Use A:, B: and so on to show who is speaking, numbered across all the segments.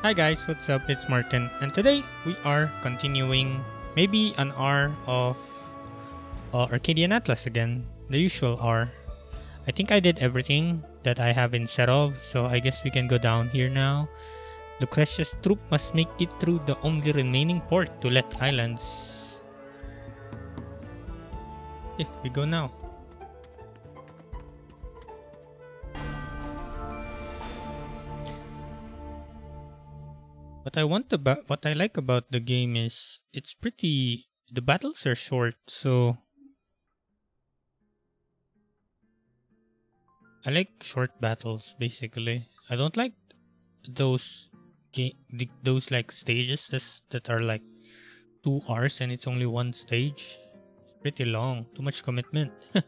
A: Hi guys, what's up? It's Martin, and today we are continuing maybe an R of uh, Arcadian Atlas again, the usual R. I think I did everything that I have in set of, so I guess we can go down here now. The Lucretia's troop must make it through the only remaining port to let islands. Okay, we go now. What I want about what I like about the game is it's pretty the battles are short, so I like short battles basically. I don't like those game those like stages that that are like two hours and it's only one stage. It's pretty long. Too much commitment.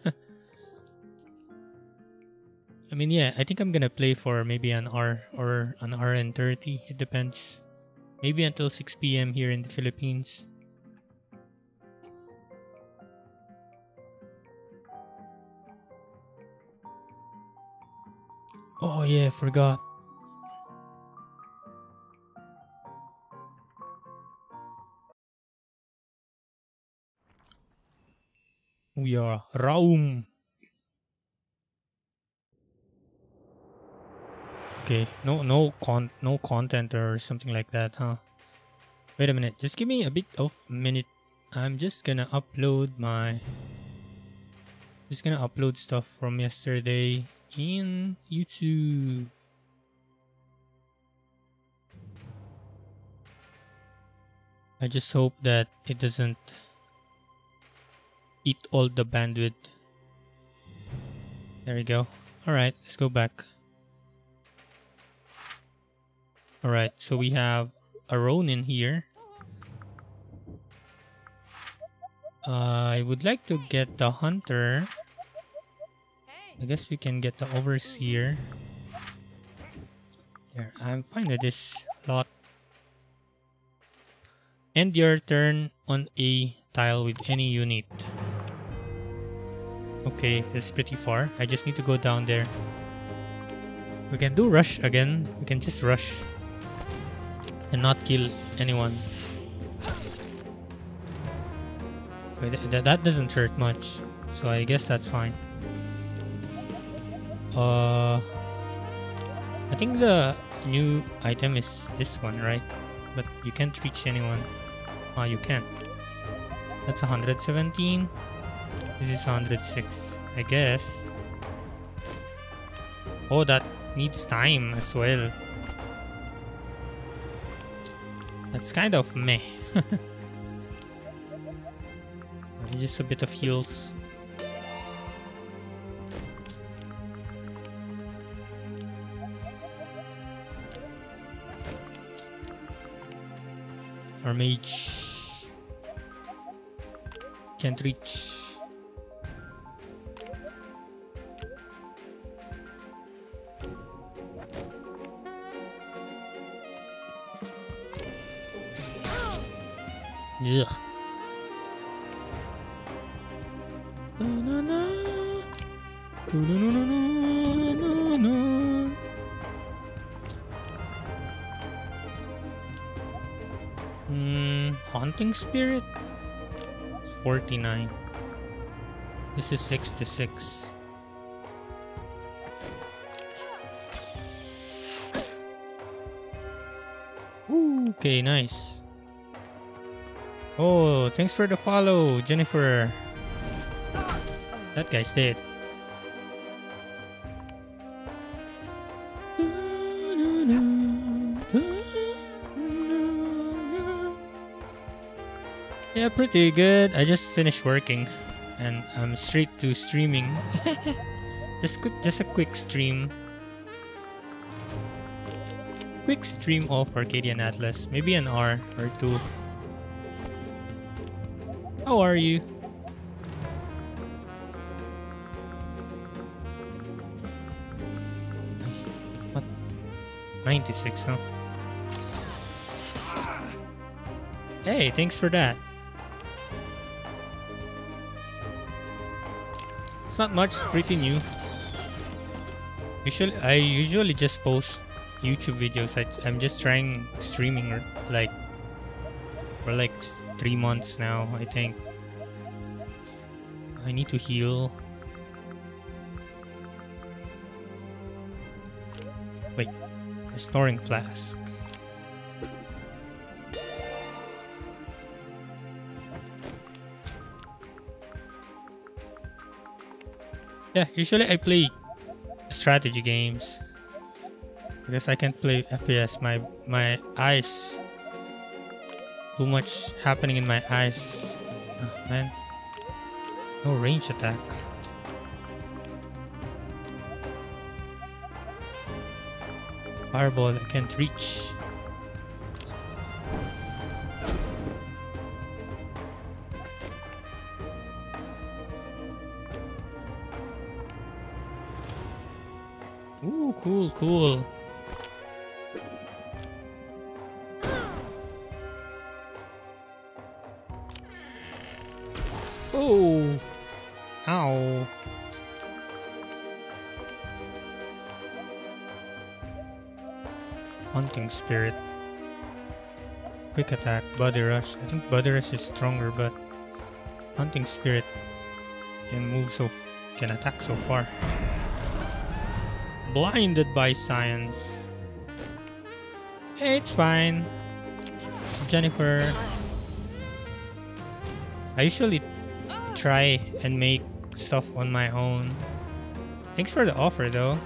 A: I mean, yeah, I think I'm gonna play for maybe an hour or an hour and 30. It depends. Maybe until 6 p.m. here in the Philippines. Oh yeah, forgot. We are Raum. Okay, no no con no content or something like that, huh? Wait a minute, just give me a bit of minute. I'm just gonna upload my just gonna upload stuff from yesterday in YouTube. I just hope that it doesn't eat all the bandwidth. There we go. Alright, let's go back. Alright, so we have a Ronin here. Uh, I would like to get the Hunter. I guess we can get the Overseer. There, I'm fine with this lot. End your turn on a tile with any unit. Okay, that's pretty far. I just need to go down there. We can do rush again. We can just rush and not kill anyone. Th that doesn't hurt much, so I guess that's fine. Uh, I think the new item is this one, right? But you can't reach anyone. Ah, you can. That's 117. This is 106, I guess. Oh, that needs time as well. That's kind of meh. Just a bit of heals. Our can't reach. Ugh. Hmm, haunting spirit? It's 49. This is 66. Ooh, okay, nice. Oh, thanks for the follow, Jennifer. That guy's dead. Yeah, pretty good. I just finished working and I'm straight to streaming. just just a quick stream. Quick stream of Arcadian Atlas, maybe an hour or two. How are you? What? 96, huh? Hey, thanks for that. It's not much, pretty new. Usually, I usually just post YouTube videos. I, I'm just trying streaming like for like three months now, I think. I need to heal. Wait, restoring flask. Yeah, usually I play strategy games because I can't play FPS. My my eyes, too much happening in my eyes. Oh, man, no range attack. Fireball I can't reach. Ooh, cool, cool. Spirit. Quick attack, Body Rush. I think Body Rush is stronger, but Hunting Spirit can move so can attack so far. Blinded by science. It's fine. Jennifer. I usually try and make stuff on my own. Thanks for the offer though.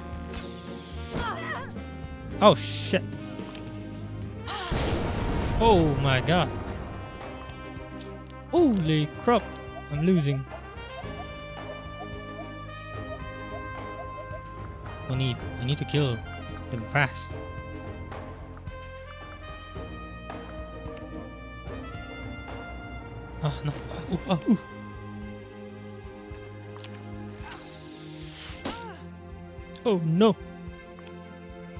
A: Oh shit. Oh my god. Holy crap. I'm losing. I need I need to kill them fast. Ah no. Ooh, ah, ooh. Oh no.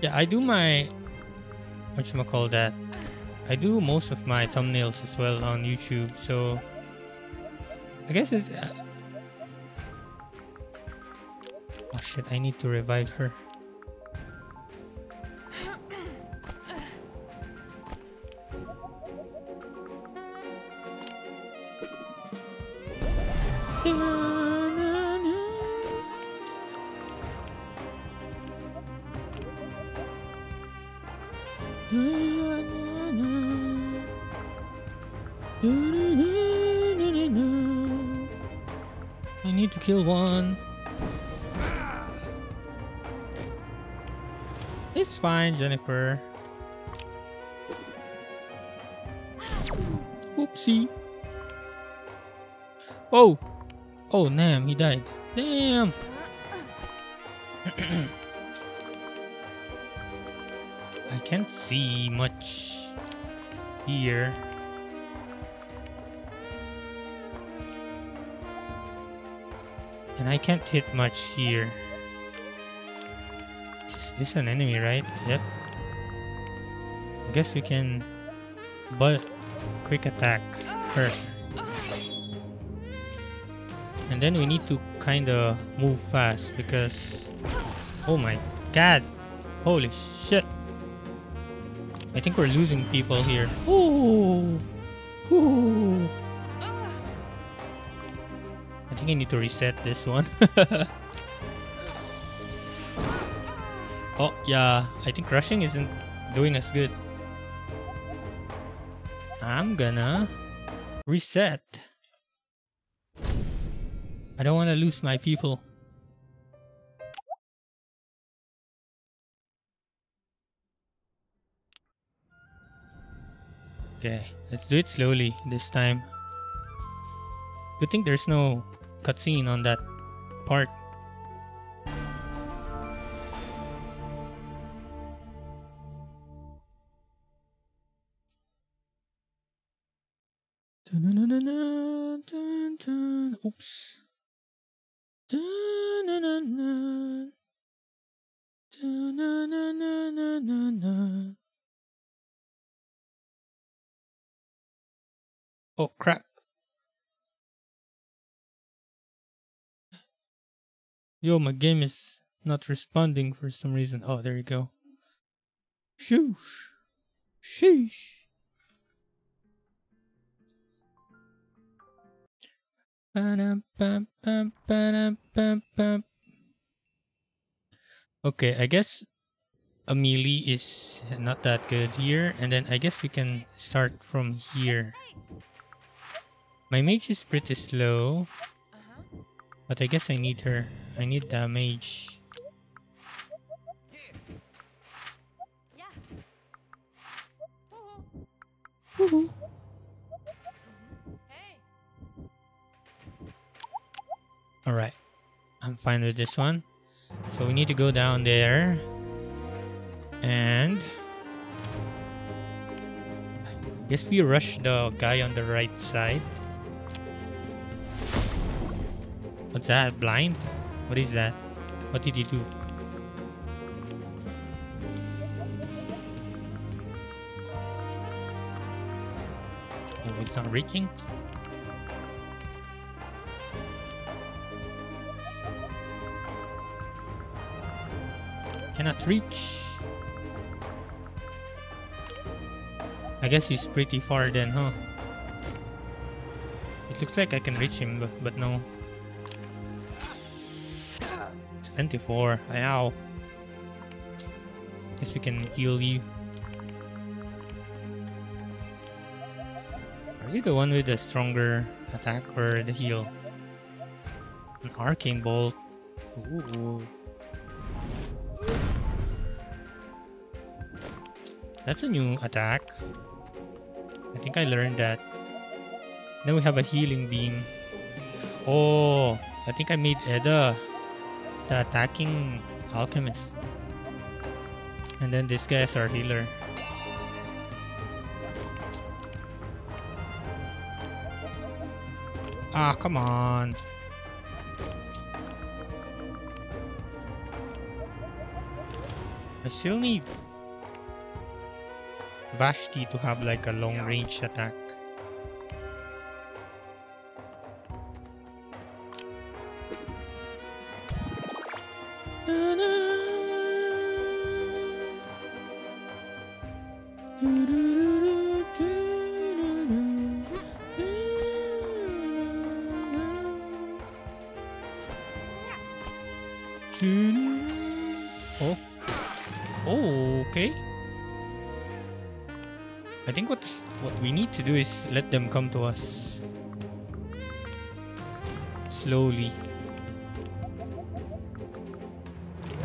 A: Yeah, I do my what you call that. I do most of my thumbnails as well on YouTube, so I guess it's. Uh, oh shit! I need to revive her. Fine, Jennifer. Oopsie. Oh! Oh, damn, he died. Damn! I can't see much here. And I can't hit much here. Is an enemy, right? Yep. I guess we can but quick attack first. And then we need to kind of move fast because... Oh my god! Holy shit! I think we're losing people here. Ooh! Ooh! I think I need to reset this one. oh, yeah. I think rushing isn't doing as good. I'm gonna reset. I don't want to lose my people. Okay, let's do it slowly this time. Good thing there's no cutscene on that part. Oops. Oh crap. Yo, my game is not responding for some reason. Oh, there you go. Shoosh. Sheesh. Okay, I guess Amelie is not that good here. And then I guess we can start from here. My mage is pretty slow. But I guess I need her. I need the mage. Alright. I'm fine with this one. So we need to go down there. And... I guess we rush the guy on the right side. What's that? Blind? What is that? What did he do? Oh, it's not reaching? Cannot reach. I guess he's pretty far then, huh? It looks like I can reach him, but, but no. 24. Ow. Guess we can heal you. Are you the one with the stronger attack or the heal? An arcane bolt. Ooh. That's a new attack. I think I learned that. Then we have a healing beam. Oh, I think I made Eda the attacking alchemist. And then this guy is our healer. Ah, come on. I still need Vashti to have like a long range attack. Do is let them come to us. Slowly.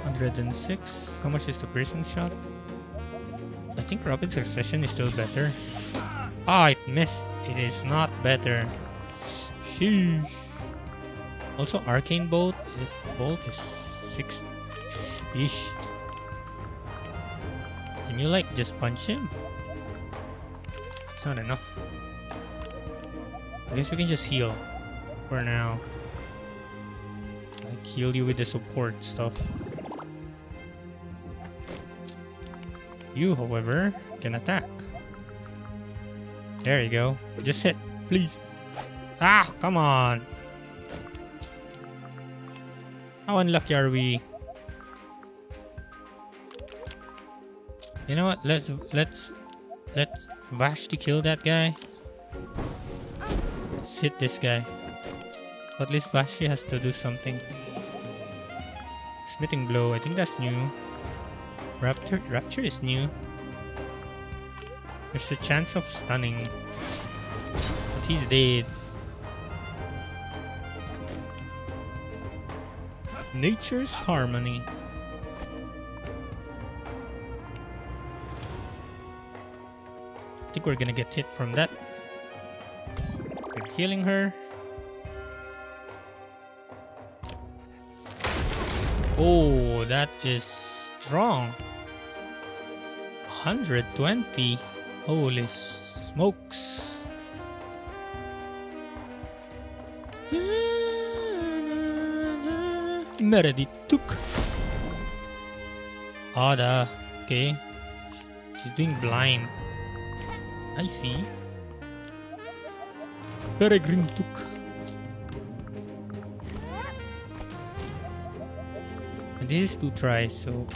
A: 106. How much is the piercing shot? I think rapid succession is still better. Ah, it missed. It is not better. Sheesh. Also, arcane bolt. Bolt is six. Ish. Can you like just punch him? That's not enough. I guess we can just heal for now. Like heal you with the support stuff. You, however, can attack. There you go. Just hit, please. Ah, come on. How unlucky are we? You know what? Let's let's let's Vashti kill that guy. Let's hit this guy. At least Vashti has to do something. Smithing blow. I think that's new. Rapture, Rapture is new. There's a chance of stunning. But he's dead. Nature's Harmony. Think we're gonna get hit from that. We're healing her. Oh, that is strong. 120. Holy smokes. Meredith took. Ada. Okay. She's doing blind. I see. Peregrine took. And this is two tries, so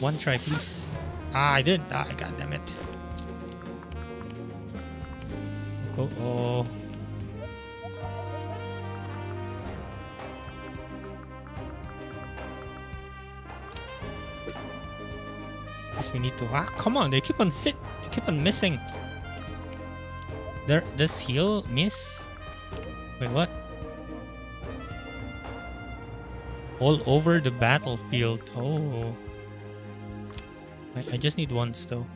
A: one try please. Ah, I did die. God damn it. Go. Oh. We need to. Ah, come on! They keep on hit. They keep on missing. There. Does heal miss? Wait, what? All over the battlefield. Oh. I, I just need once though.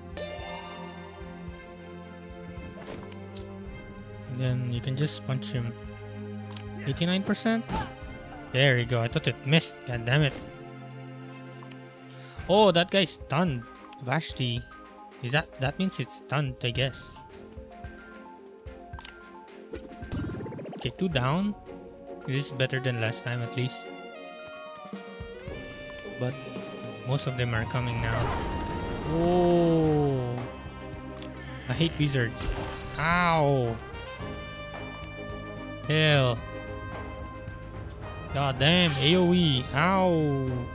A: And then you can just punch him. 89%? There you go. I thought it missed. God damn it. Oh, that guy's stunned. Vashti. Is that that means it's stunned, I guess. Okay, two down. This is better than last time at least. But most of them are coming now. Oh. I hate wizards. Ow. Hell. God damn, AoE. Ow.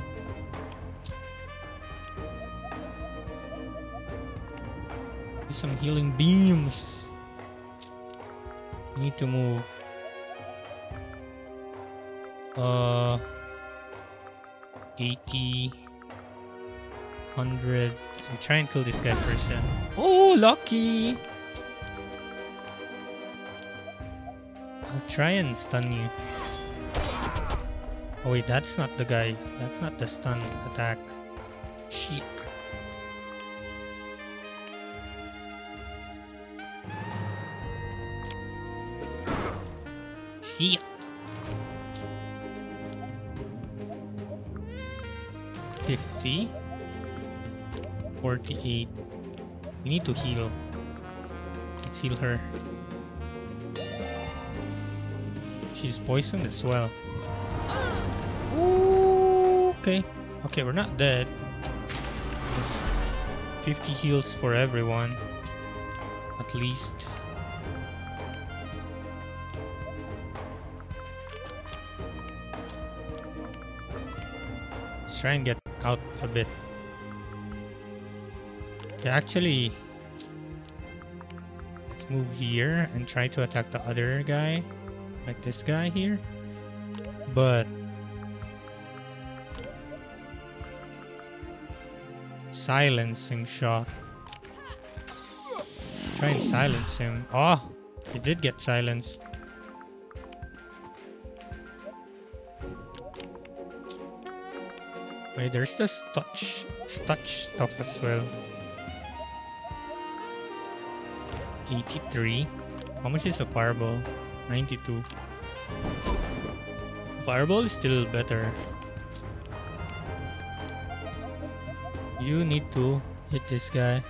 A: some healing beams. Need to move. Uh, 80, 100. We try and kill this guy first then. Oh, lucky! I'll try and stun you. Oh wait, that's not the guy. That's not the stun attack. 50. 48. We need to heal. Let's heal her. She's poisoned as well. Ooh, okay. Okay, we're not dead. 50 heals for everyone. At least. Let's try and get out a bit. Okay, actually, let's move here and try to attack the other guy, like this guy here. But silencing shot. Try and silence him. Oh, he did get silenced. Wait, there's this touch, touch stuff as well. 83. How much is the fireball? 92. Fireball is still better. You need to hit this guy.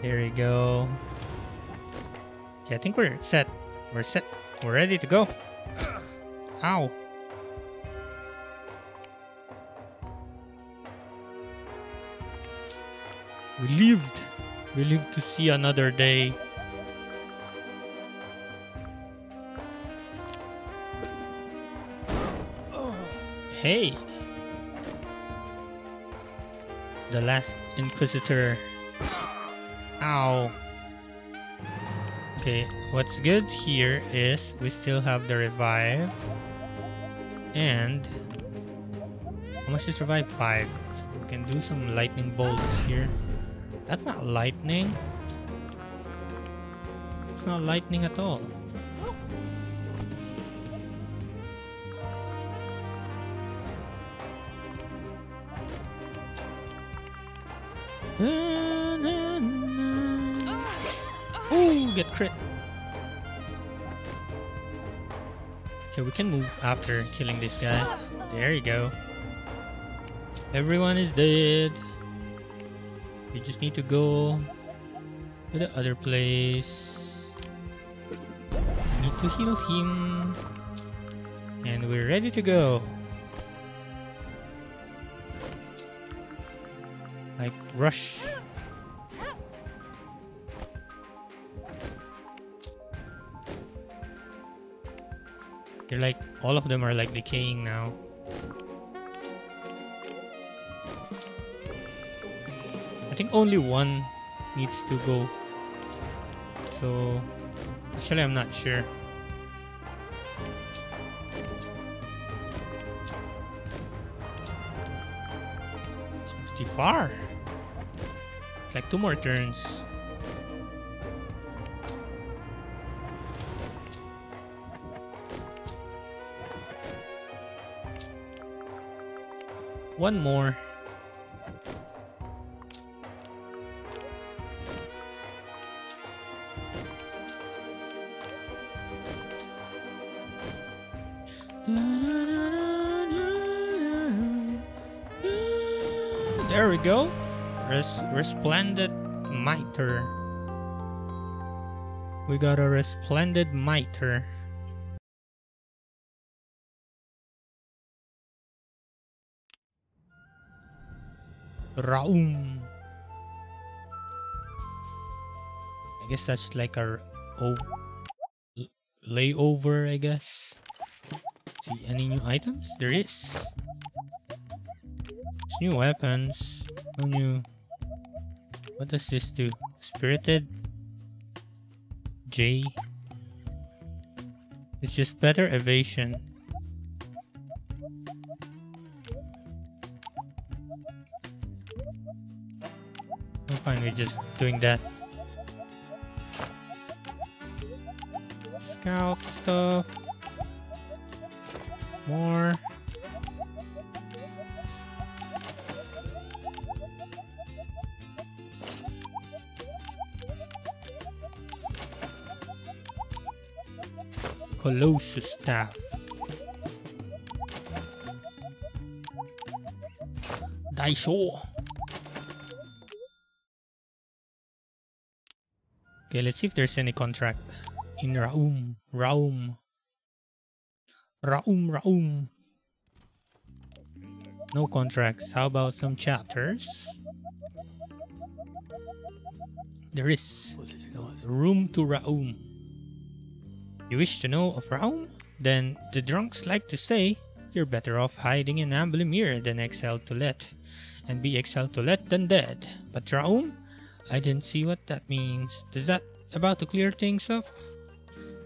A: There we go. Okay, I think we're set. We're set. We're ready to go. Ow. We lived. We lived to see another day. Hey! The last Inquisitor. Ow. Okay, what's good here is we still have the revive. And how much is revive? Five. So we can do some lightning bolts here. That's not lightning. It's not lightning at all. Ah. Ooh, get crit. Okay, we can move after killing this guy. There you go. Everyone is dead. Just need to go to the other place. We need to heal him. And we're ready to go. Like, rush. They're like, all of them are like decaying now. Only one needs to go. So, actually, I'm not sure. It's pretty far. It's like two more turns. One more. Res resplendent mitre. We got a resplendent mitre. Raum. I guess that's like a oh, layover, I guess. See any new items? There is. There's new weapons. No new. What does this do? Spirited J. It's just better evasion. I'm fine with just doing that. Scout stuff. More. Colossus staff. Daisho. Okay, let's see if there's any contract in Raum. Raum. Raum, Raum. No contracts. How about some chapters? There is room to Raum. You wish to know of Raum? Then the drunks like to say you're better off hiding in Amblimir than exiled to let, and be exiled to let than dead. But Raum? I didn't see what that means. Does that about to clear things up?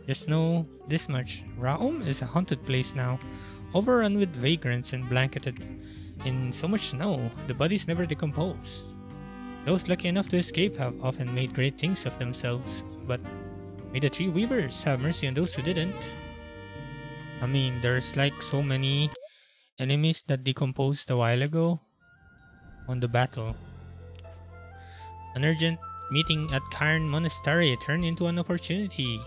A: Just know this much. Raum is a haunted place now, overrun with vagrants and blanketed in so much snow, the bodies never decompose. Those lucky enough to escape have often made great things of themselves, but may the three weavers have mercy on those who didn't. I mean, there's like so many enemies that decomposed a while ago on the battle. An urgent meeting at Cairn Monastery turned into an opportunity.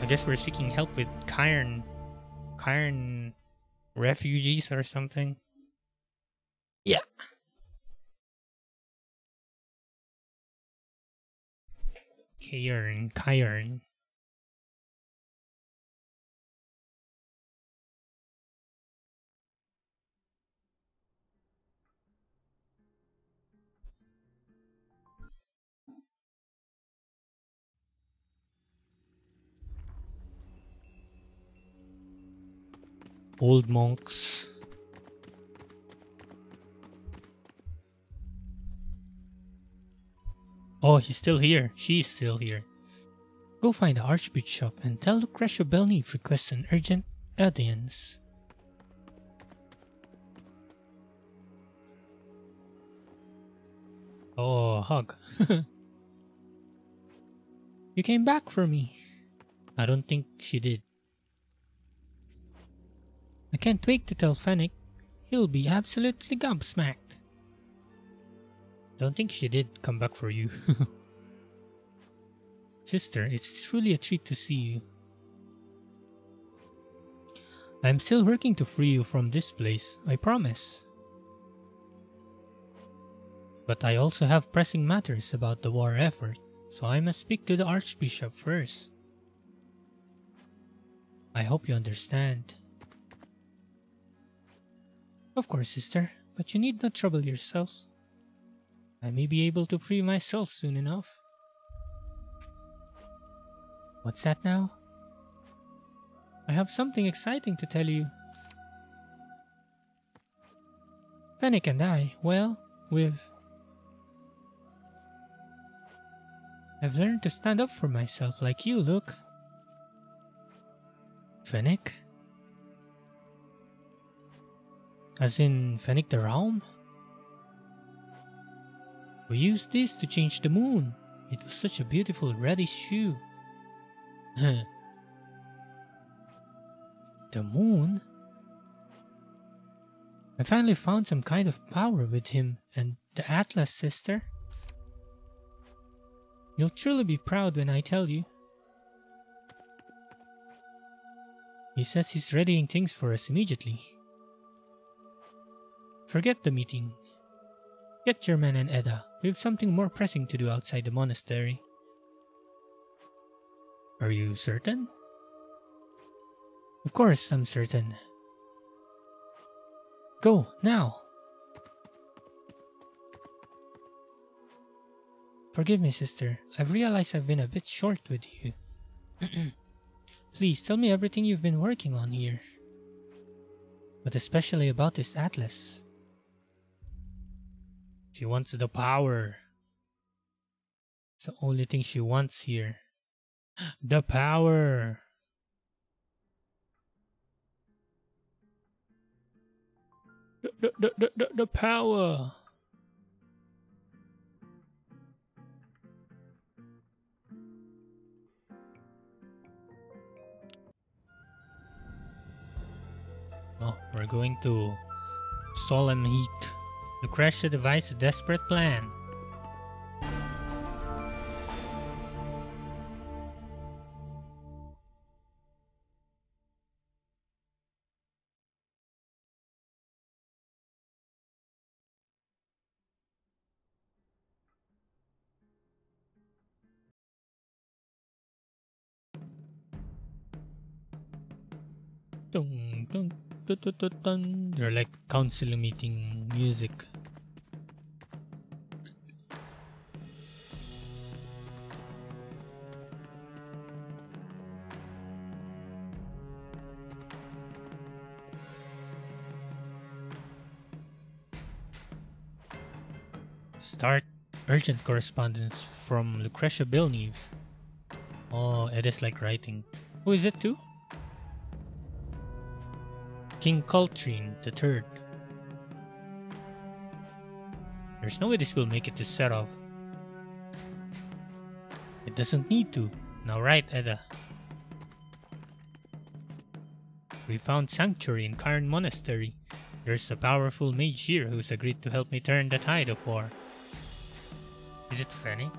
A: I guess we're seeking help with Cairn. Cairn refugees or something. Yeah. Cairn, Cairn. Old monks. Oh, he's still here. She's still here. Go find the Archbishop and tell Lucretia Belneve requests an urgent audience. Oh, hug. you came back for me. I don't think she did. I can't wait to tell Fennec. He'll be absolutely gobsmacked. Don't think she did come back for you. Sister, it's truly a treat to see you. I'm still working to free you from this place, I promise. But I also have pressing matters about the war effort, so I must speak to the Archbishop first. I hope you understand. Of course, sister, but you need not trouble yourself. I may be able to free myself soon enough. What's that now? I have something exciting to tell you. Fennec and I, well, we've. I've learned to stand up for myself like you, Luke. Fennec? As in Fennec the Realm? We used this to change the moon. It was such a beautiful reddish hue. the moon? I finally found some kind of power with him and the Atlas sister. You'll truly be proud when I tell you. He says he's readying things for us immediately. Forget the meeting. Get your men and Edda. We have something more pressing to do outside the monastery. Are you certain? Of course I'm certain. Go, now! Forgive me, sister. I've realized I've been a bit short with you. Please tell me everything you've been working on here. But especially about this atlas. She wants the power. It's the only thing she wants here. The power! the, the, the, the, the power. Oh, we're going to Solemn Heat. Lucretia devised a desperate plan. They're like council meeting music. Start urgent correspondence from Lucretia Villeneuve. Oh, it is like writing. Who is it to? King Coltrane III. There's no way this will make it to Serov. It doesn't need to. Now right, Edda. We found sanctuary in Cairn Monastery. There's a powerful mage here who's agreed to help me turn the tide of war. Is it Fennec?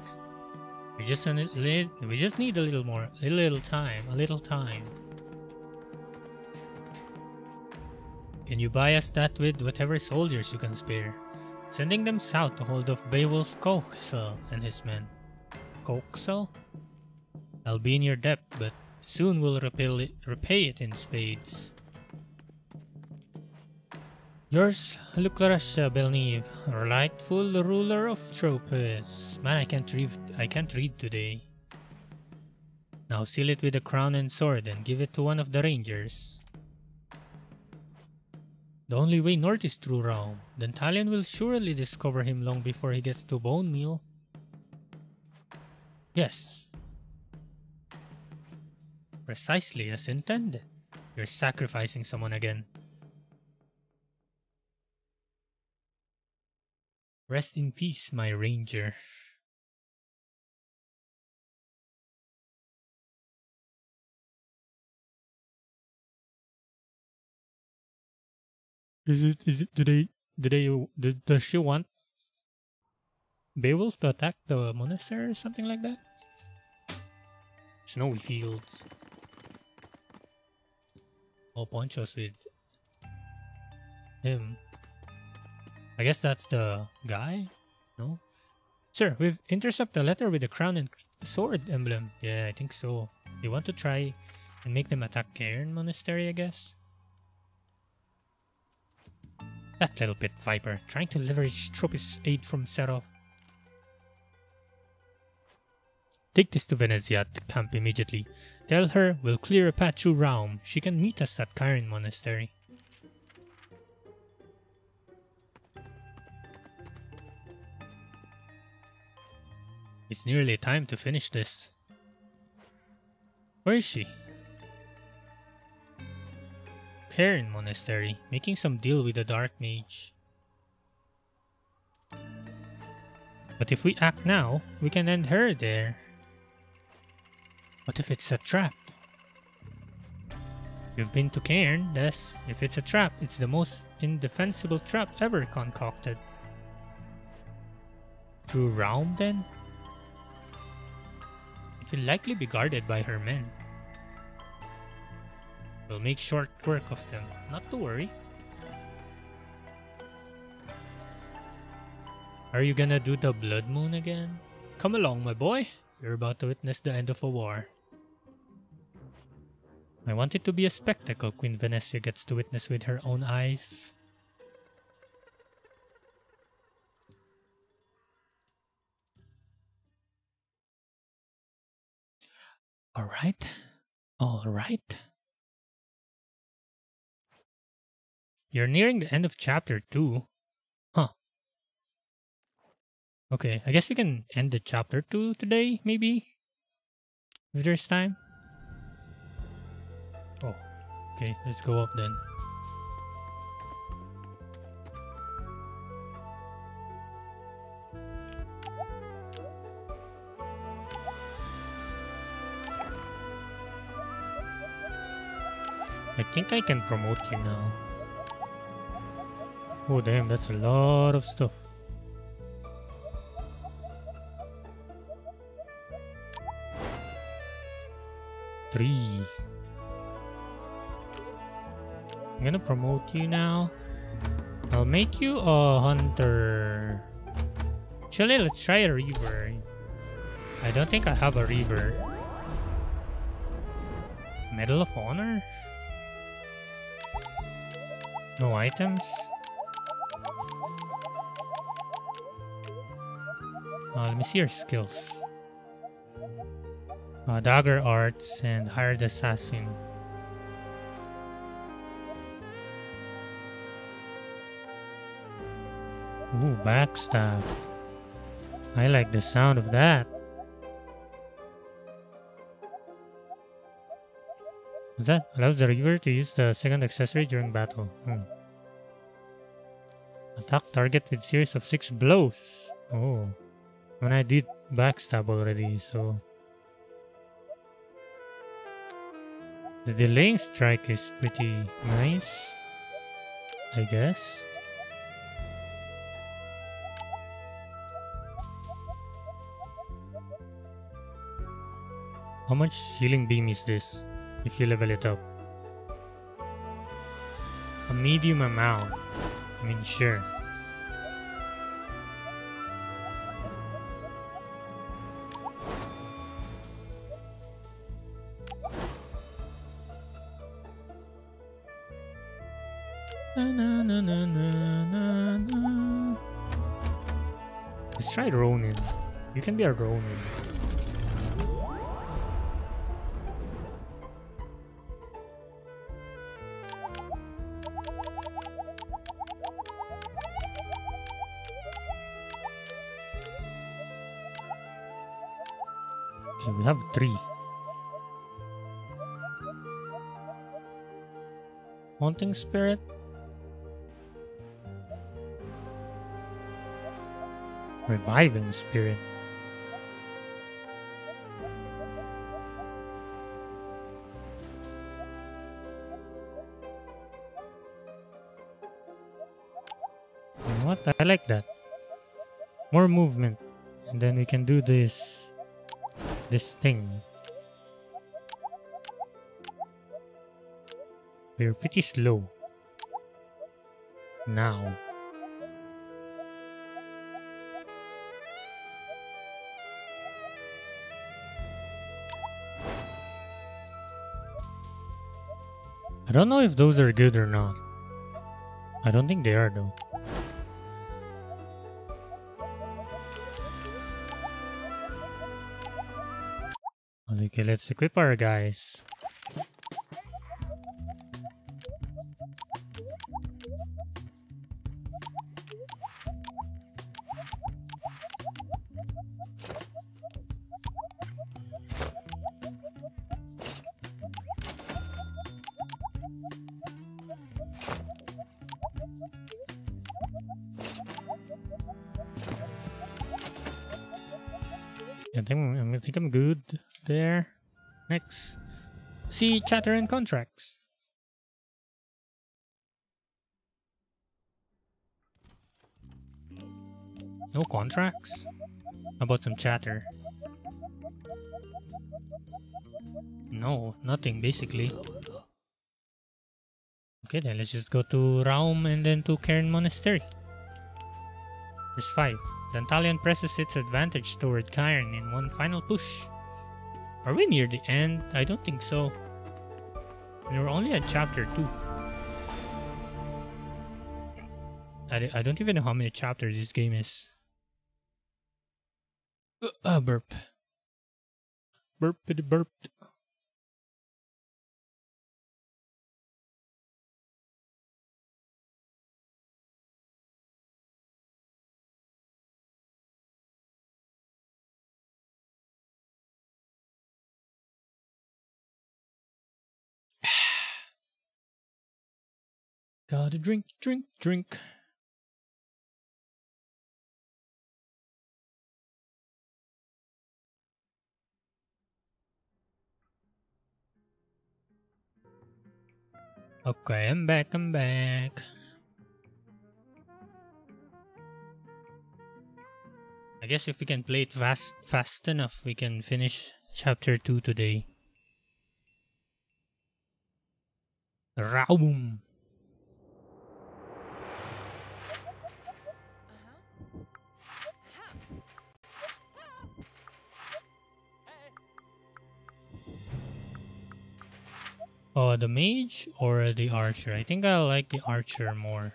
A: We just we just need a little more, a little time, a little time. Can you buy us that with whatever soldiers you can spare? Sending them south to hold off Beowulf Coxel and his men. Coxel? I'll be in your debt, but soon we'll repay it, repay it in spades. Yours, Lucretia Villeneuve, rightful ruler of Tropez. Man, I can't read. I can't read today. Now seal it with a crown and sword and give it to one of the rangers. The only way north is through Raum. Then Talion will surely discover him long before he gets to Bone Meal. Yes. Precisely as intended. You're sacrificing someone again. Rest in peace, my ranger. Is it? Is it? Do they? Do they? Do, does she want Beowulf to attack the monastery or something like that? Snowy fields. Oh, ponchos with him. I guess that's the guy? No? Sir, we've intercepted a letter with the crown and sword emblem. Yeah, I think so. They want to try and make them attack Cairn Monastery, I guess. That little bit viper, trying to leverage Tropis aid from Serov. Take this to Venezia the camp immediately. Tell her we'll clear a path through Raum. She can meet us at Cairn Monastery. It's nearly time to finish this. Where is she? Cairn Monastery, making some deal with the Dark Mage. But if we act now, we can end her there. What if it's a trap? You've been to Cairn, Des. If it's a trap, it's the most indefensible trap ever concocted. Through Raum, then? It will likely be guarded by her men. We'll make short work of them, not to worry. Are you gonna do the Blood Moon again? Come along, my boy. You're about to witness the end of a war. I want it to be a spectacle Queen Venetia gets to witness with her own eyes. Alright. Alright. You're nearing the end of chapter 2. Huh. Okay, I guess we can end the chapter 2 today, maybe? If there's time. Oh, okay, let's go up then. I think I can promote you now. Oh damn, that's a lot of stuff. Three. I'm gonna promote you now. I'll make you a hunter. Actually, let's try a reaver. I don't think I have a reaver. Medal of Honor? No items? Uh, let me see your skills. Uh, dagger arts and hired assassin. Ooh, backstab. I like the sound of that. That allows the Reaver to use the second accessory during battle. Hmm. Attack target with series of six blows. Oh. When I did backstab already, so... The delaying strike is pretty nice. I guess. How much healing beam is this? if you level it up. A medium amount. I mean, sure. Can be a roaming. Okay, we have three. Haunting Spirit? Reviving Spirit. Like that. More movement. And then we can do this this thing. We're pretty slow. Now. I don't know if those are good or not. I don't think they are though. Okay, let's equip our guys. See chatter and contracts. No contracts? About some chatter? No, nothing basically. Okay, then let's just go to Raum and then to Cairn Monastery. There's 5. The Dantalion presses its advantage toward Cairn in one final push. Are we near the end? I don't think so. We were only at chapter 2. I, I don't even know how many chapters this game is. Uh, uh burp. Burpity burped. Gotta drink, drink, drink. Okay, I'm back, I'm back. I guess if we can play it fast fast enough, we can finish chapter 2 today. Raum. Oh, the mage or the archer? I think I like the archer more.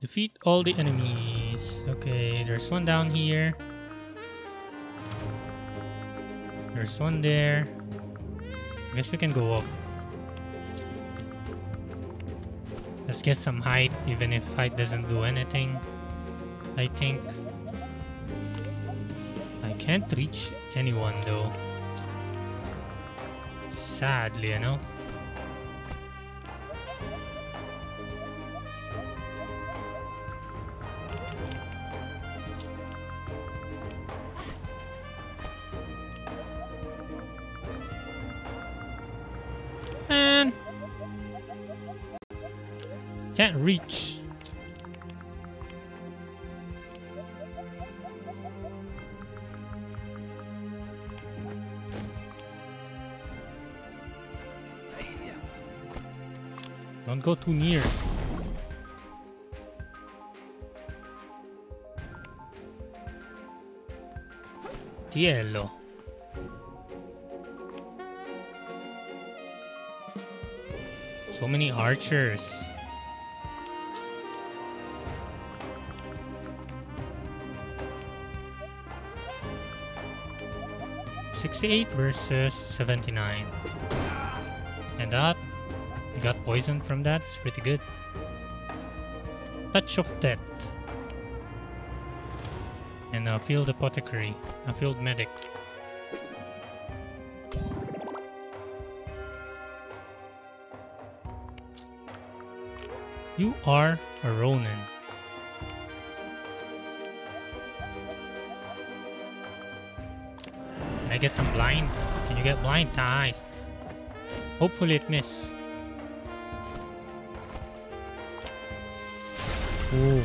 A: Defeat all the enemies. Okay, there's one down here. There's one there. I guess we can go up. Let's get some height, even if height doesn't do anything. I think. I can't reach anyone though sadly enough. Sixty-eight versus seventy-nine, and that got poisoned from that. It's pretty good. Touch of Death. And a field apothecary. A field medic. You are a Ronin. Can I get some blind? Can you get blind ties? Hopefully it miss. Ooh.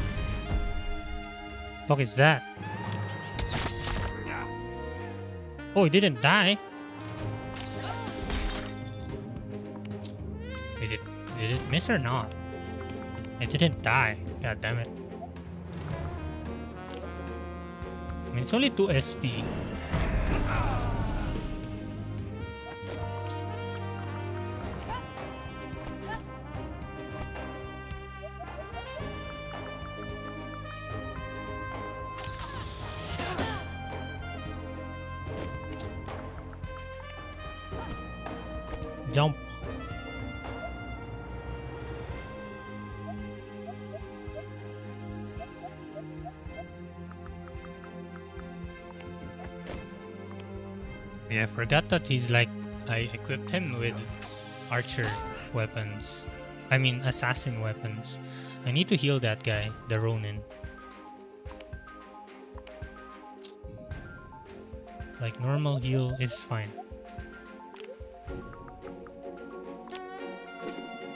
A: Fuck is that? Oh, he didn't die. Did it, did it miss or not? It didn't die. God damn it. I mean, it's only 2 SP. Forgot that he's like I equipped him with archer weapons. I mean assassin weapons. I need to heal that guy, the Ronin. Like normal heal is fine.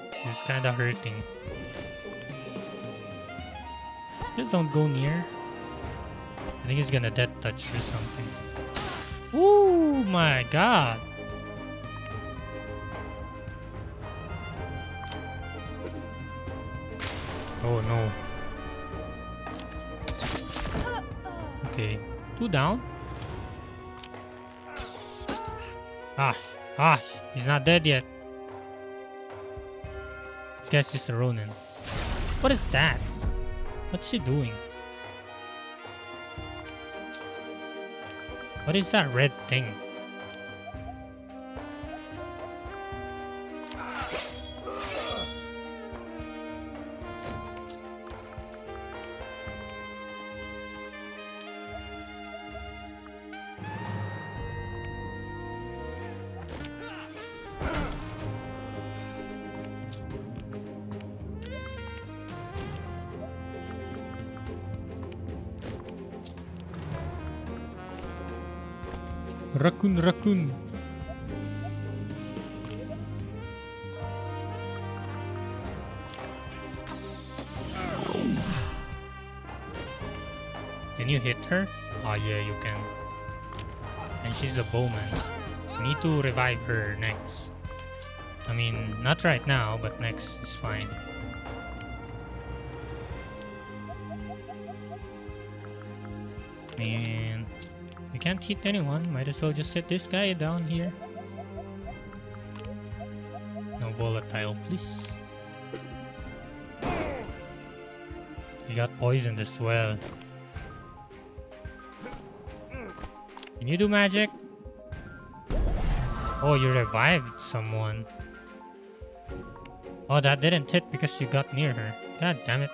A: It's kinda hurting. Just don't go near. I think he's gonna death touch or something. Oh my god! Oh no. Okay, two down. Gosh, gosh, he's not dead yet. This guy's just a Ronin. What is that? What's she doing? What is that red thing? Raccoon, raccoon. Can you hit her? Oh yeah, you can. And she's a bowman. We need to revive her next. I mean, not right now, but next is fine. Can't hit anyone. Might as well just set this guy down here. No volatile, please. You got poisoned as well. Can you do magic? Oh, you revived someone. Oh, that didn't hit because you got near her. God damn it.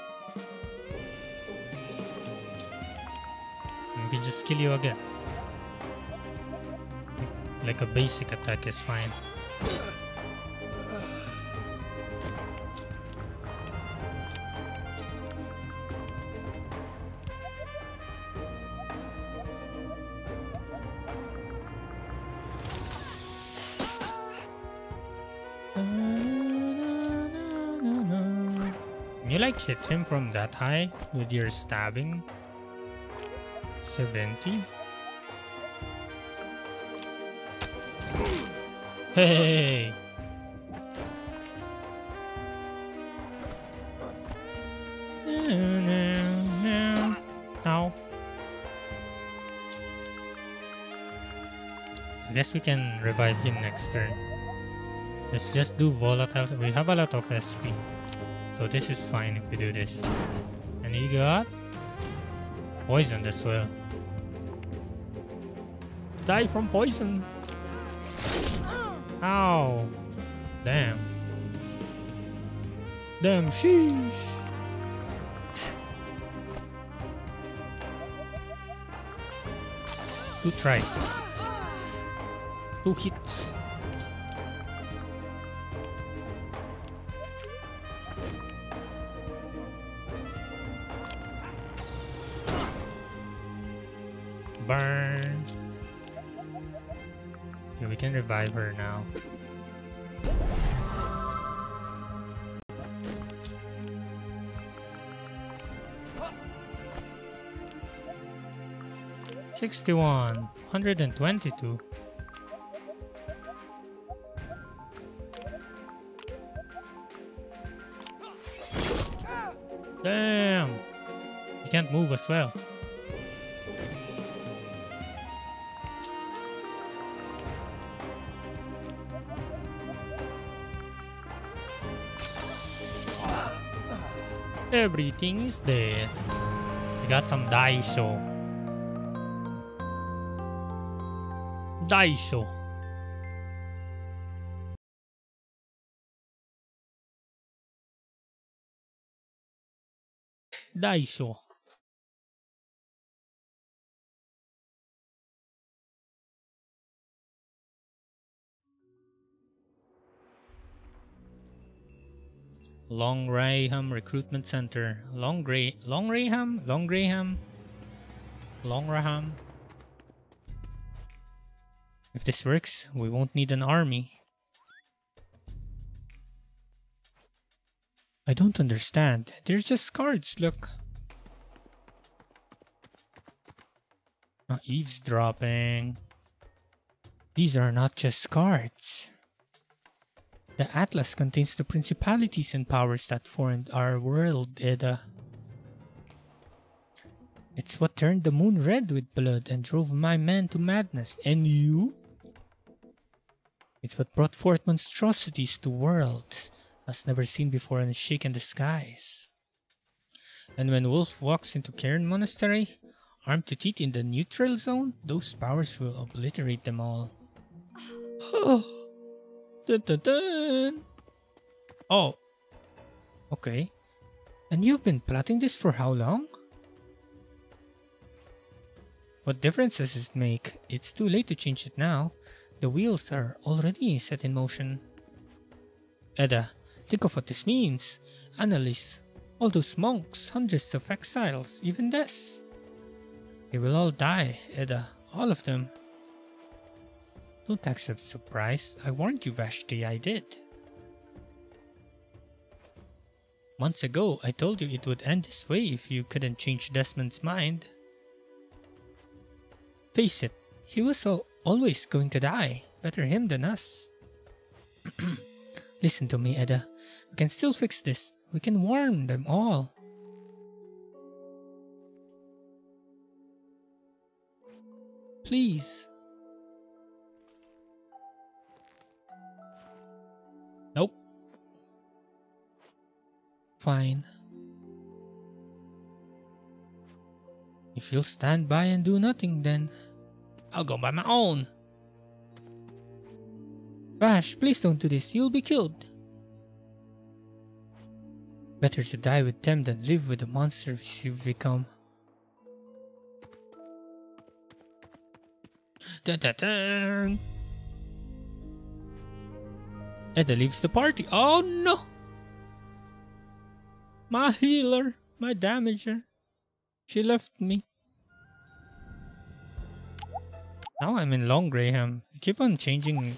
A: We can just kill you again. Like a basic attack is fine. You like hit him from that high with your stabbing? 70? Hey! I guess we can revive him next turn. Let's just do volatile. We have a lot of SP. So this is fine if we do this. And he got poisoned as well. Die from poison. Ow. Damn. Damn sheesh. Two tries. Two hits. Revive her now. Sixty-one, hundred and twenty-two. Damn! You can't move as well. Everything is dead. We got some Daisho. Daisho. Daisho. Long Rayham Recruitment Center. Long Gray Long Rayham? Long Graham? Long Raham? If this works, we won't need an army. I don't understand. They're just cards, look. Not eavesdropping. These are not just cards. The Atlas contains the principalities and powers that formed our world, Eda. It's what turned the moon red with blood and drove my men to madness. And you? It's what brought forth monstrosities to worlds as never seen before and shaken the skies. And when Wolf walks into Cairn Monastery, armed to teeth in the neutral zone, those powers will obliterate them all. Dun, dun, dun. Oh. Okay. And you've been plotting this for how long? What difference does it make? It's too late to change it now. The wheels are already set in motion. Eda, think of what this means. Annalise, all those monks, hundreds of exiles, even this. They will all die, Eda, all of them. Don't accept surprise. I warned you, Vashti, I did. Months ago, I told you it would end this way if you couldn't change Desmond's mind. Face it, he was always going to die. Better him than us. Listen to me, Eda. We can still fix this. We can warn them all. Please. Nope. Fine. If you'll stand by and do nothing, then I'll go by my own. Vash, please don't do this. You'll be killed. Better to die with them than live with the monsters you've become. Dun, dun, dun. Eda leaves the party. Oh no! My healer, my damager. She left me. Now I'm in Long Graham. I keep on changing.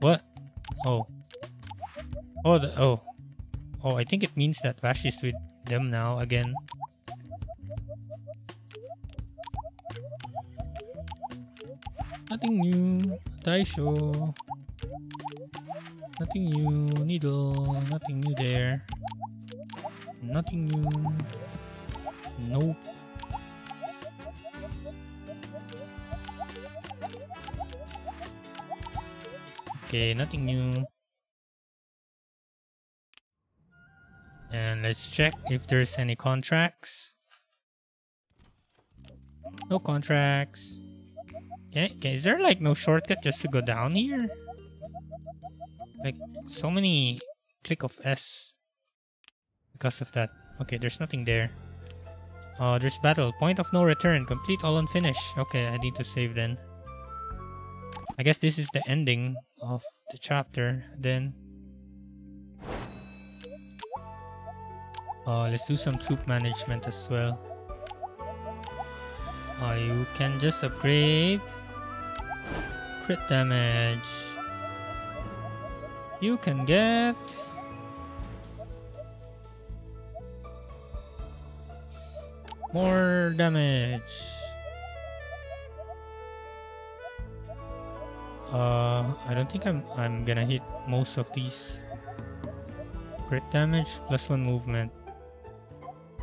A: What? Oh. Oh, the, oh. Oh, I think it means that Vash is with them now again. Nothing new. Daisho. Nothing new. Needle. Nothing new there. Nothing new. Nope. Okay, nothing new. And let's check if there's any contracts. No contracts. Okay, okay, is there like no shortcut just to go down here? Like, so many click of S because of that. Okay, there's nothing there. Uh, there's battle. Point of no return. Complete all on finish. Okay, I need to save then. I guess this is the ending of the chapter then. Uh, let's do some troop management as well. Uh, you can just upgrade crit damage. You can get More damage. Uh, I don't think I'm I'm gonna hit most of these. Crit damage plus one movement.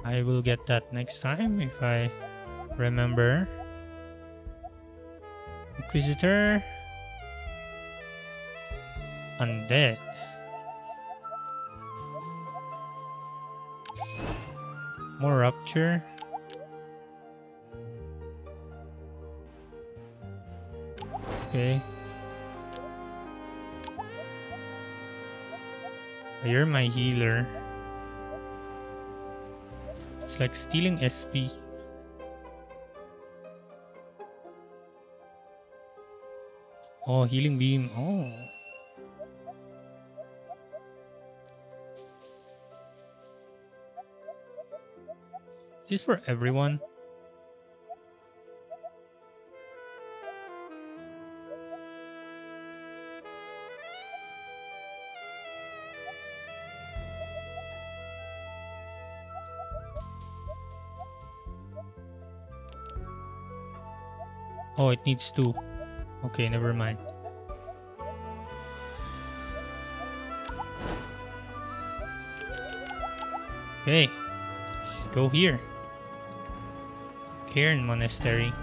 A: I will get that next time if I remember. Inquisitor. Undead. More rupture. Okay. Ah, you're my healer. It's like stealing SP. Oh, healing beam. Oh. Is this for everyone? Oh, it needs two. Okay, never mind. Okay, Let's go here. Cairn Monastery.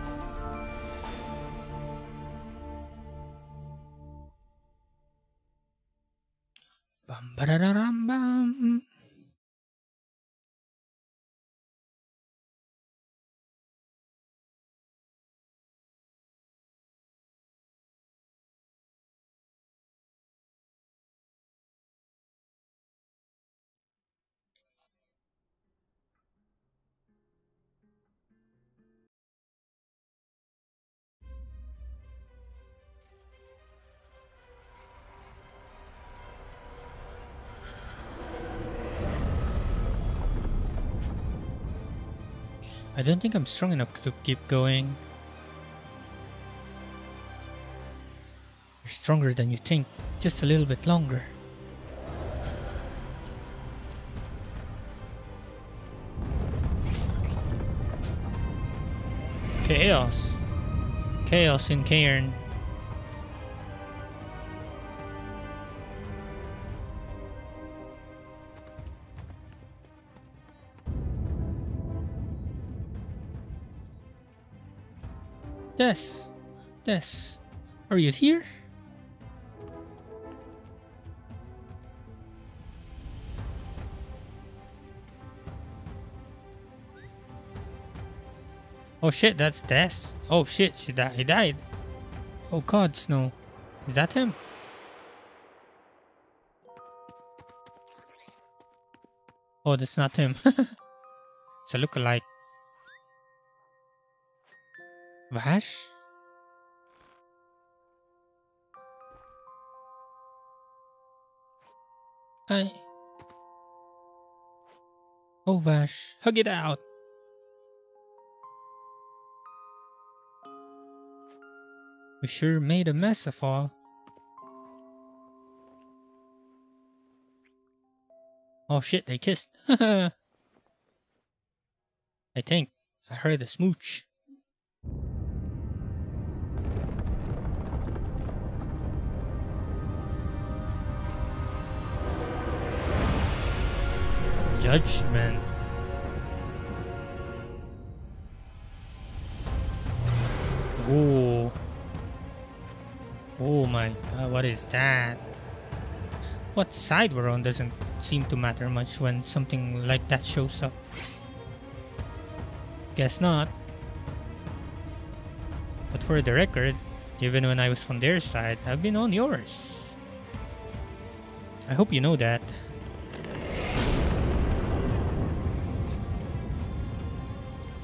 A: Think I'm strong enough to keep going. You're stronger than you think. Just a little bit longer. Chaos. Chaos in Cairn. Des, Des, are you here? Oh shit, that's Des. Oh shit, she. He died. Oh god, Snow. Is that him? Oh, that's not him. it's a look-alike. Vash? I... Oh, Vash, hug it out. We sure made a mess of all. Oh shit, they kissed. I think. I heard a smooch. Judgment. Oh. Oh my god, what is that? What side we're on doesn't seem to matter much when something like that shows up. Guess not. But for the record, even when I was on their side, I've been on yours. I hope you know that.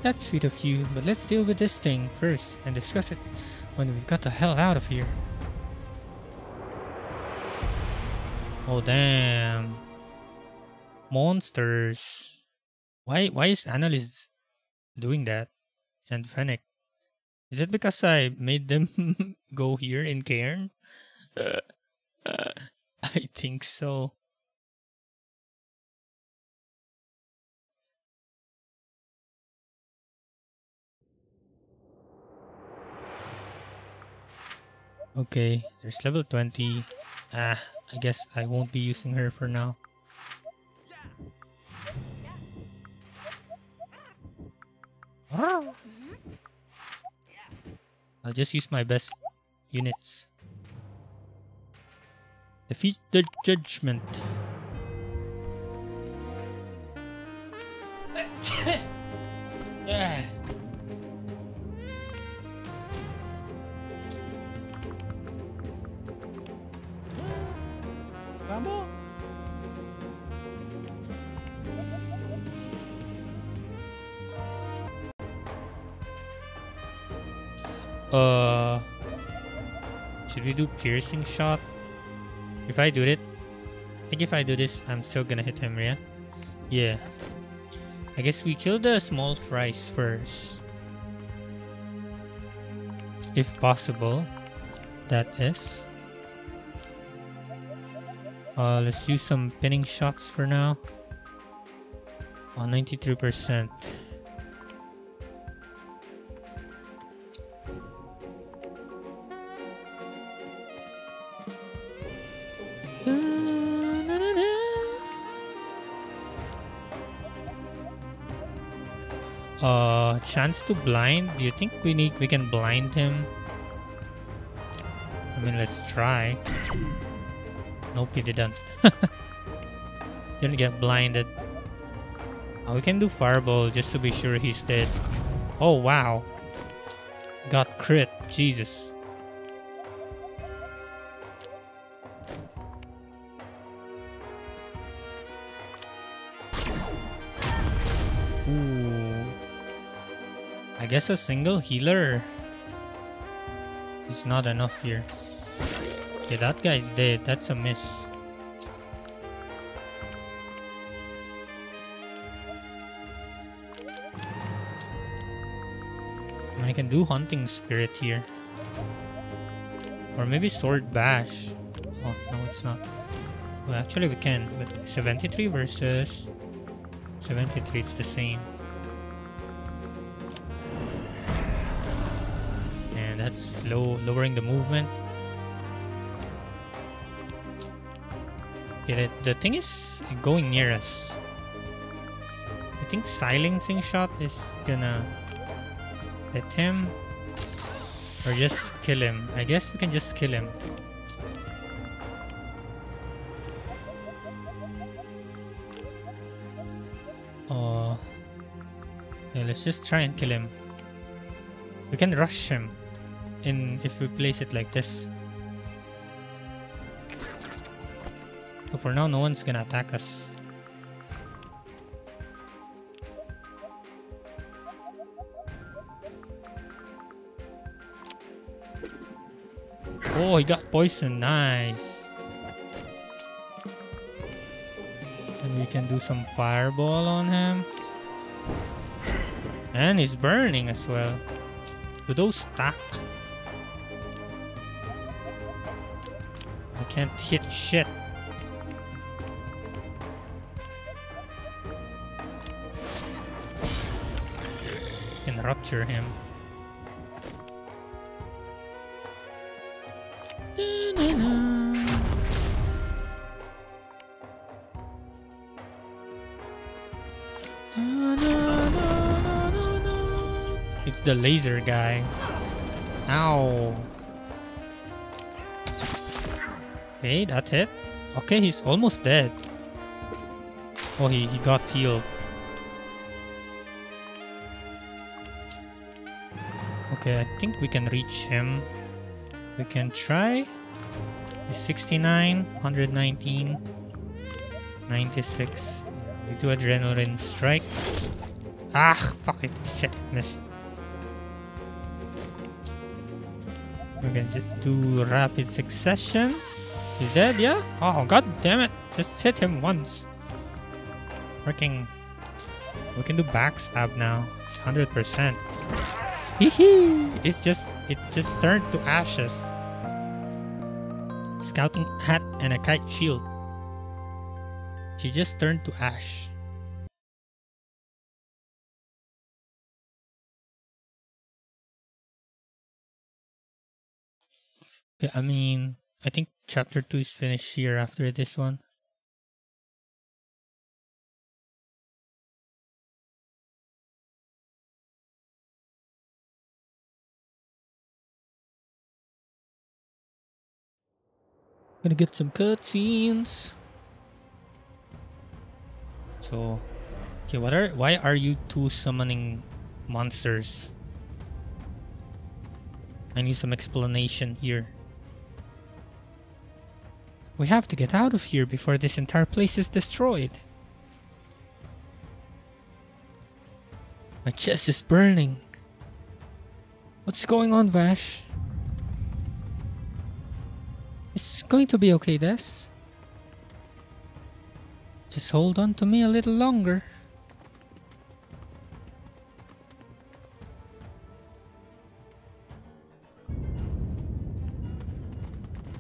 A: That's sweet of you, but let's deal with this thing first and discuss it when we've got the hell out of here. Oh damn. Monsters. Why why is Annalise doing that? And Fennec? Is it because I made them go here in Cairn? I think so. Okay, there's level 20. Ah, I guess I won't be using her for now. I'll just use my best units. Defeat the judgment. Uh, should we do piercing shot? If I do it, I think if I do this, I'm still gonna hit him, yeah? Yeah. I guess we kill the small fries first. If possible, that is. Uh, let's do some pinning shots for now. Oh, 93%. Chance to blind. Do you think we need we can blind him? I mean, let's try. Nope, he didn't. didn't get blinded. Oh, we can do fireball just to be sure he's dead. Oh wow. Got crit. Jesus. Guess a single healer is not enough here. Okay, that guy's dead. That's a miss. I can do Hunting Spirit here. Or maybe Sword Bash. Oh, no, it's not. Well, actually, we can. But 73 versus 73 is the same. That's slow, lowering the movement. Okay, the, the thing is going near us. I think silencing shot is gonna hit him or just kill him. I guess we can just kill him. Uh, yeah, let's just try and kill him. We can rush him in if we place it like this. So for now, no one's gonna attack us. Oh, he got poison. Nice. And we can do some fireball on him. And he's burning as well. Do those stack? Can't hit shit. Can rupture him. It's the laser guys. Ow. Okay, that's it. Okay, he's almost dead. Oh, he, he got healed. Okay, I think we can reach him. We can try. He's 69, 119, 96. We do adrenaline strike. Ah, fuck it. Shit, missed. We can do rapid succession. He's dead, yeah? Oh. oh, god damn it. Just hit him once. Working. We can do backstab now. It's 100%. Hehe! It's just, it just turned to ashes. Scouting hat and a kite shield. She just turned to ash. Okay, I mean, I think chapter 2 is finished here after this one. Gonna get some cutscenes. So, okay, what are why are you two summoning monsters? I need some explanation here. We have to get out of here before this entire place is destroyed. My chest is burning. What's going on, Vash? It's going to be okay, Des. Just hold on to me a little longer.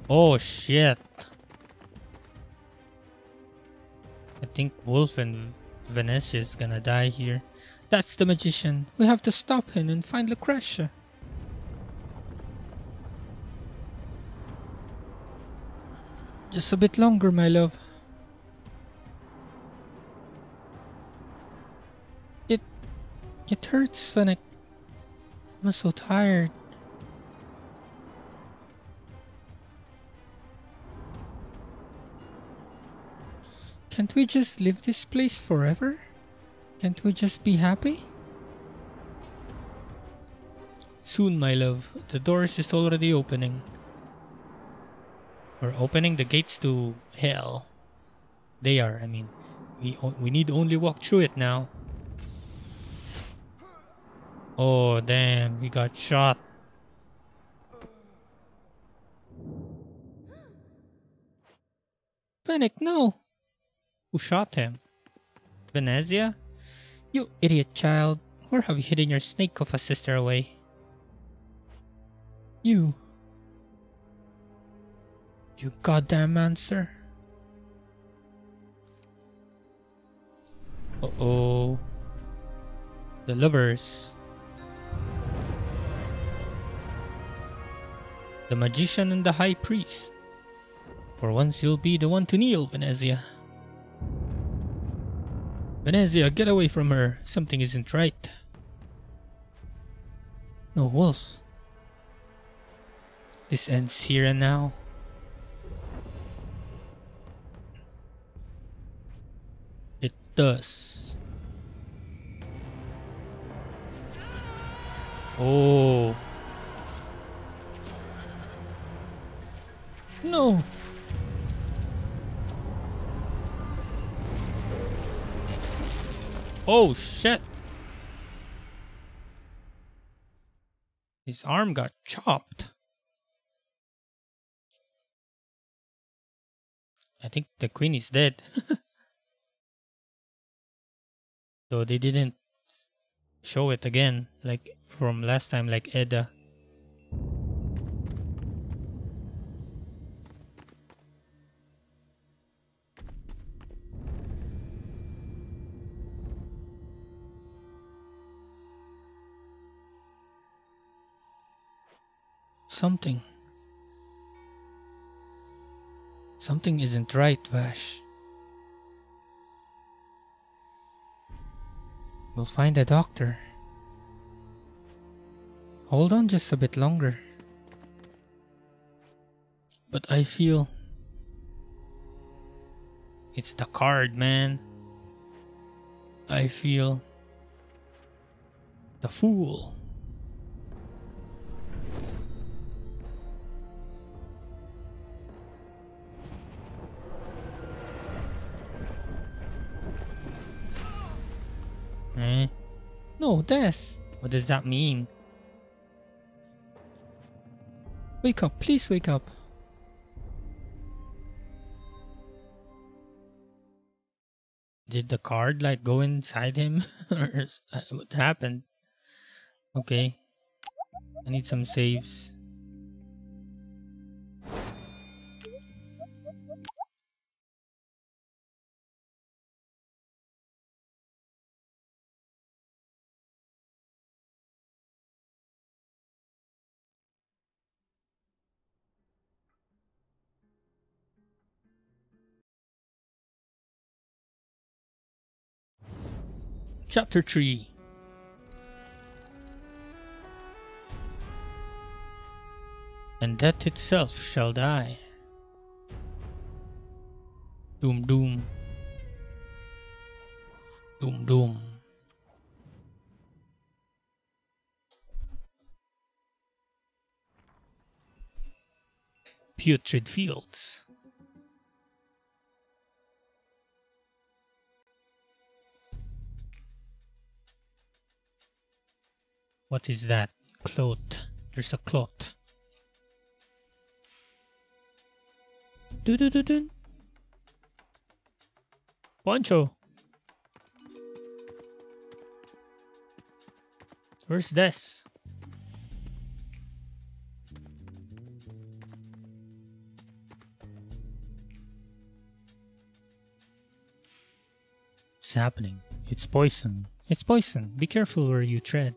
A: Oh shit. Think Wolf and Vanessa is gonna die here. That's the magician. We have to stop him and find Lucretia. Just a bit longer, my love. It... It hurts, Fennec. I'm so tired. Can't we just leave this place forever? Can't we just be happy? Soon, my love. The doors is already opening. We're opening the gates to hell. They are, I mean. We, we need only walk through it now. Oh, damn. We got shot. Fennec, no! Who shot him? Venezia? You idiot child. Where have you hidden your snake of a sister away? You. You goddamn monster. Uh-oh. The lovers. The magician and the high priest. For once you'll be the one to kneel, Venezia. Venezia, get away from her. Something isn't right. No, Wolf. This ends here and now. It does. Oh. No. Oh shit. His arm got chopped. I think the queen is dead. so they didn't show it again like from last time like Edda. Something. Something isn't right, Vash. We'll find a doctor. Hold on just a bit longer. But I feel... It's the card, man. I feel... The fool. Eh? No, this. What does that mean? Wake up, please wake up. Did the card like go inside him? or uh, what happened? Okay. I need some saves. Chapter 3 And death itself shall die. Doom doom. Doom doom. Putrid fields. What is that? Cloth. There's a cloth. Do do do do. Poncho. Where's this? What's happening? It's poison. It's poison. Be careful where you tread.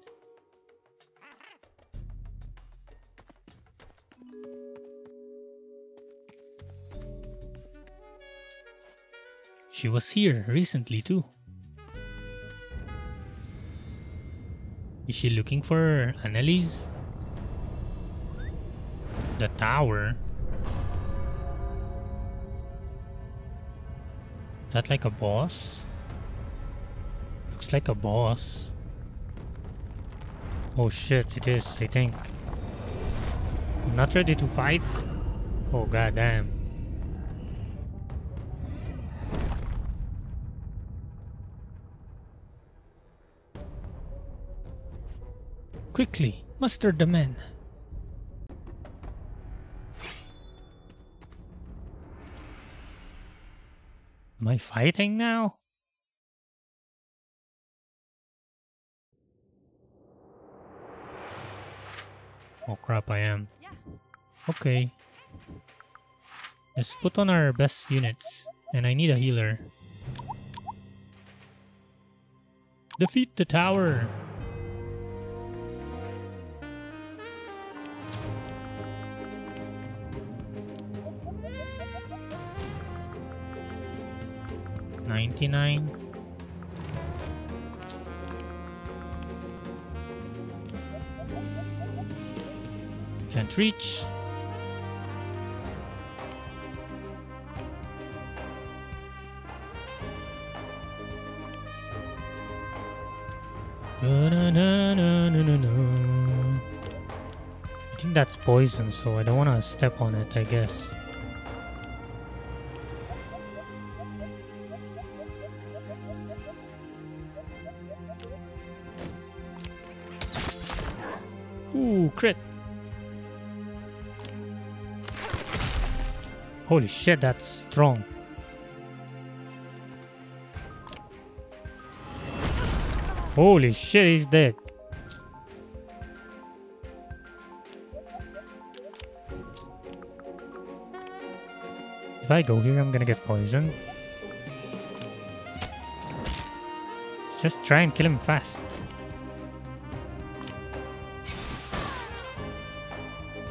A: She was here recently too. Is she looking for Annalise? The tower? Is that like a boss? Looks like a boss. Oh shit, it is, I think. I'm not ready to fight. Oh god damn. Quickly, muster the men. Am I fighting now? Oh crap, I am. Okay. Let's put on our best units. And I need a healer. Defeat the tower! Ninety-nine. Can't reach. I think that's poison, so I don't want to step on it, I guess. Ooh, crit. Holy shit, that's strong. Holy shit, he's dead. If I go here, I'm gonna get poisoned. Just try and kill him fast.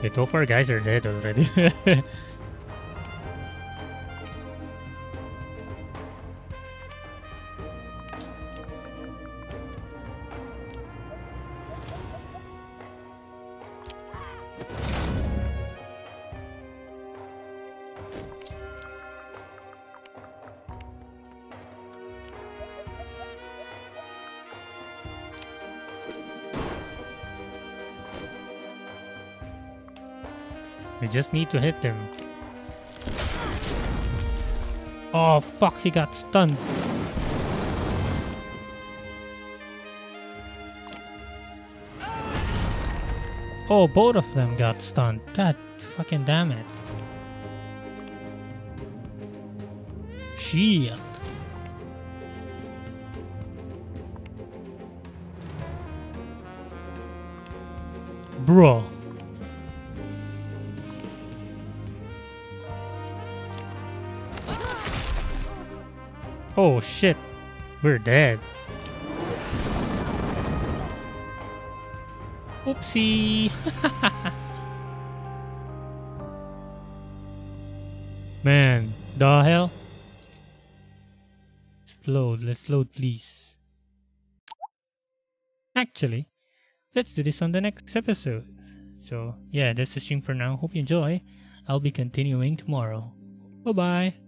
A: The two of our guys are dead already. just need to hit them. Oh fuck, he got stunned. Oh, both of them got stunned. God fucking damn it. Shit. Bro. Oh shit. We're dead. Oopsie. Man, the hell? Load. Let's load, please. Actually, let's do this on the next episode. So, yeah, that's the stream for now. Hope you enjoy. I'll be continuing tomorrow. Bye-bye.